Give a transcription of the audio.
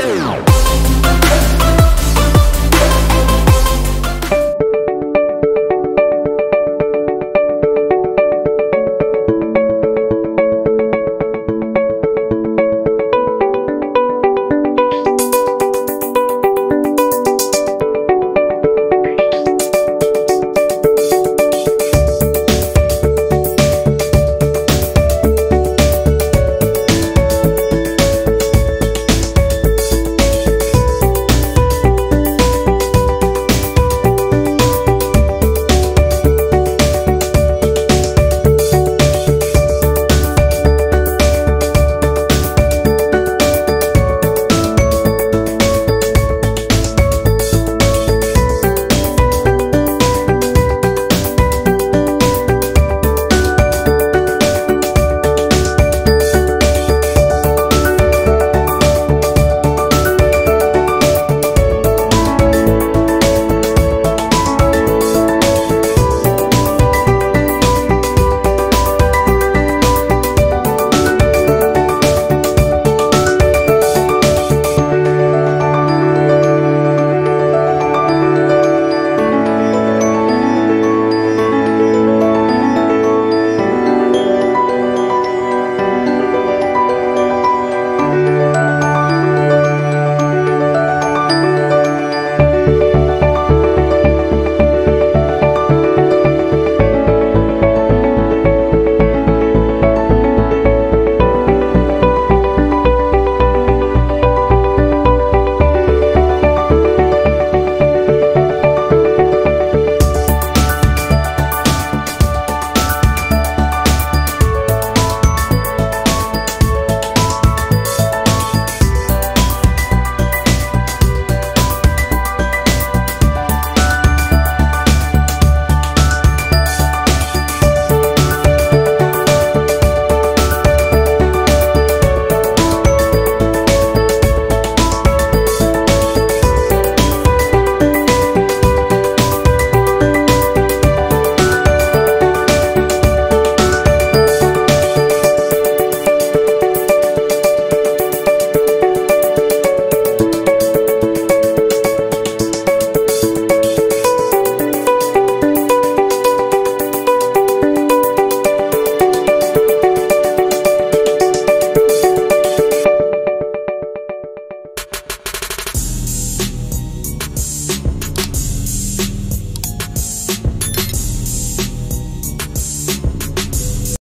to you.